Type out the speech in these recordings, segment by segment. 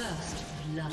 First blood.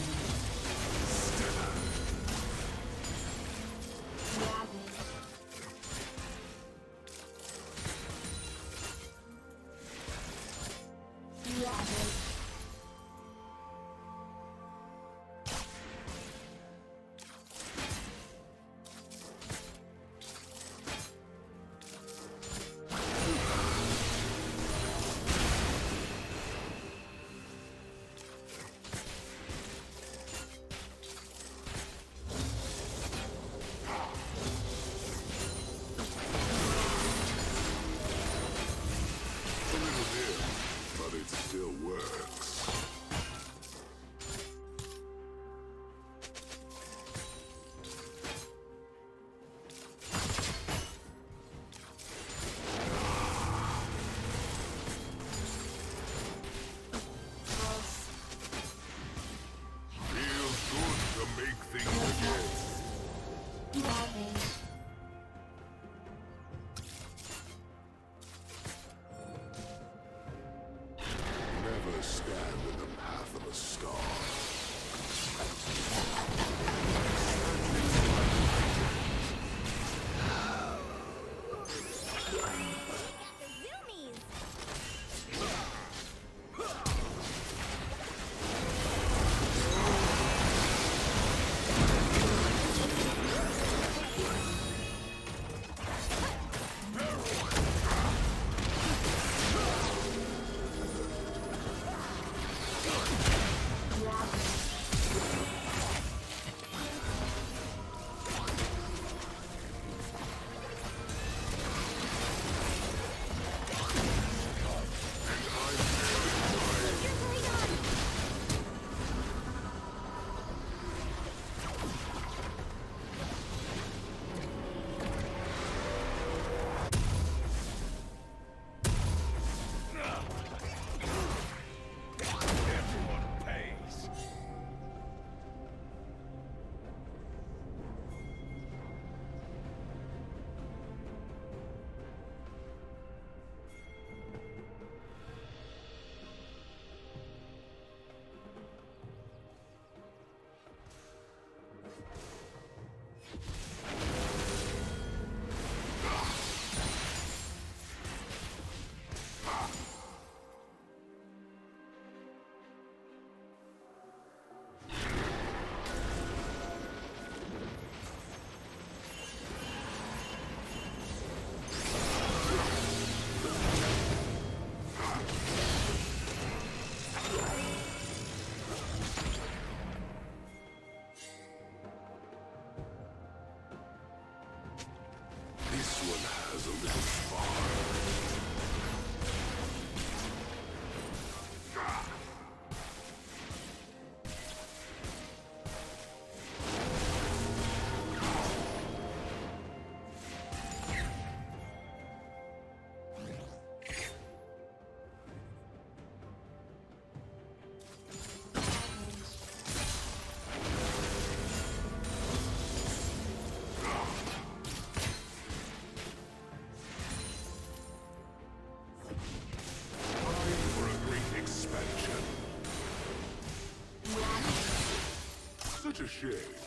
Such a shame.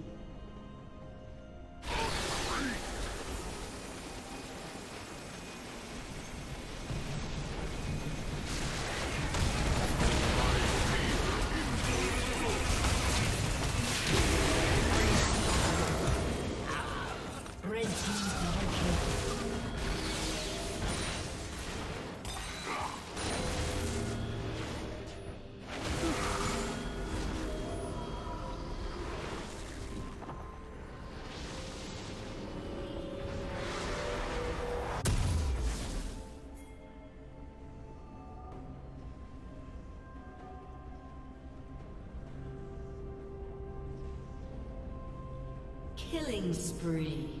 Killing spree.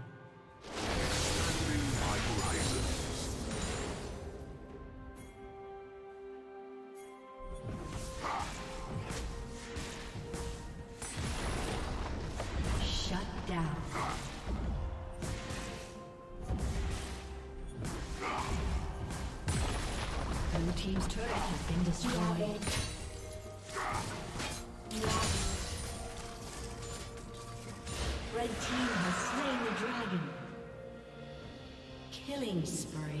Killing spree.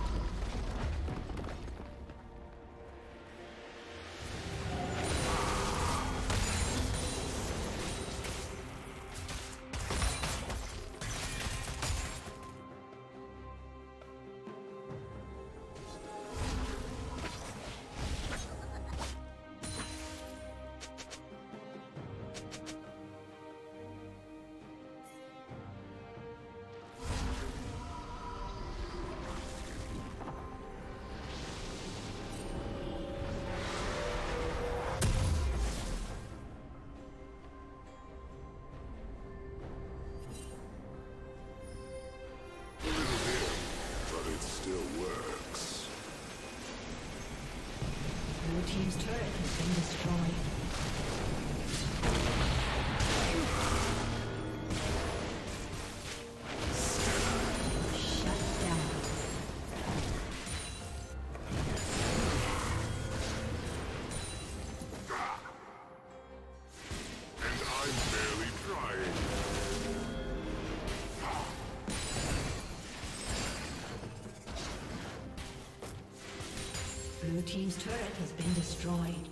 Blue Team's turret has been destroyed.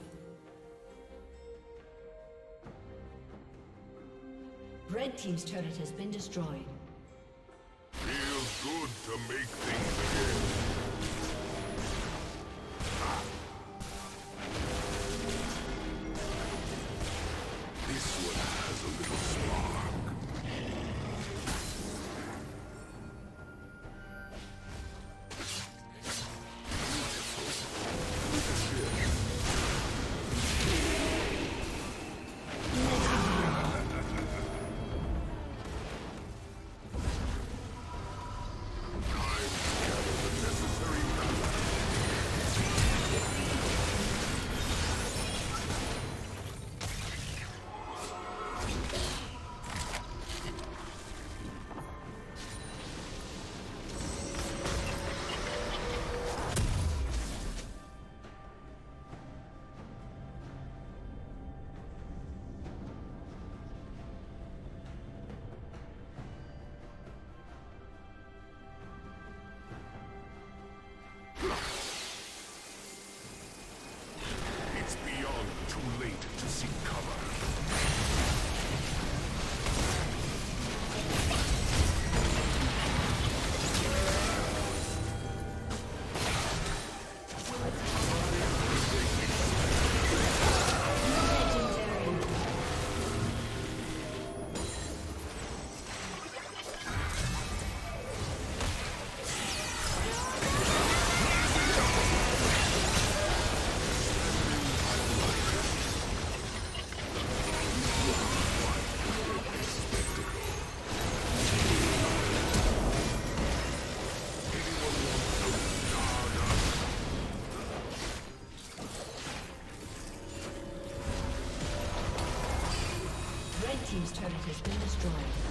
Red Team's turret has been destroyed. Feels good to make things destroyed.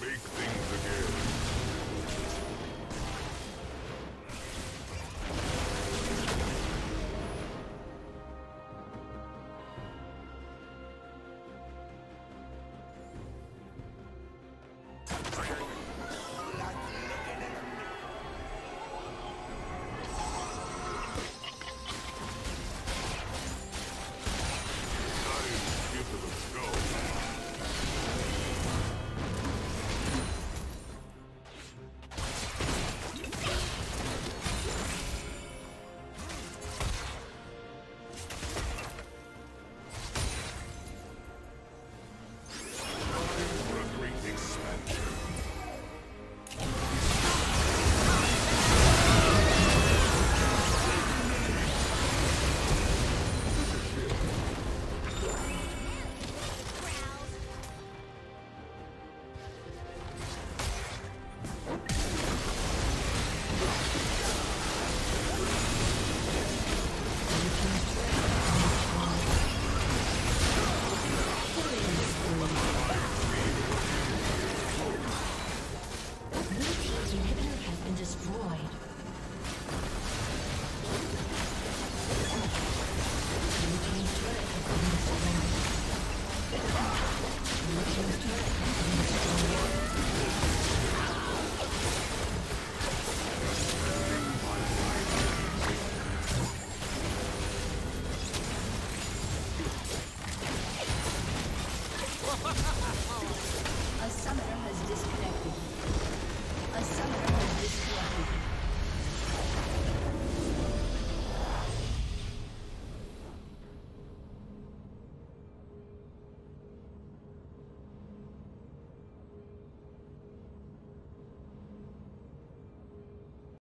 make